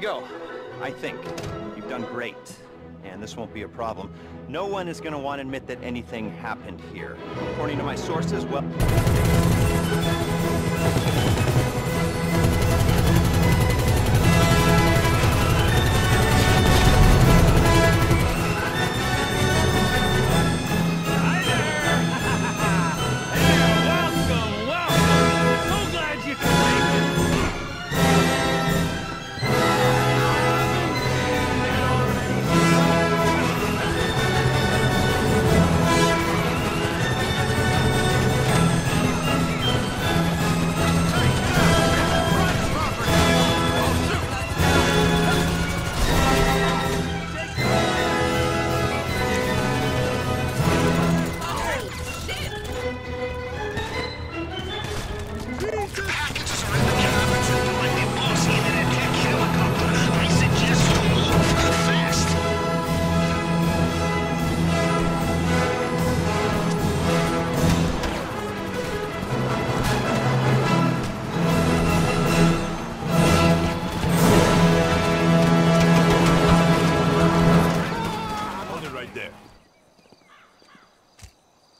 go. I think. You've done great. And this won't be a problem. No one is going to want to admit that anything happened here. According to my sources, well...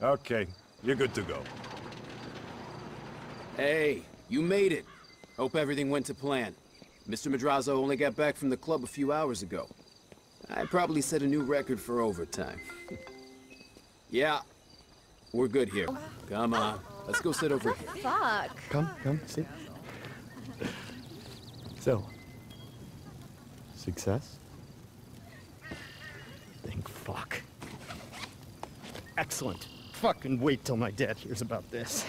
Okay, you're good to go. Hey, you made it. Hope everything went to plan. Mr. Madrazo only got back from the club a few hours ago. I probably set a new record for overtime. yeah, we're good here. Come on, let's go sit over here. Fuck. Come, come, sit. So, success? Thank fuck. Excellent. Fucking wait till my dad hears about this.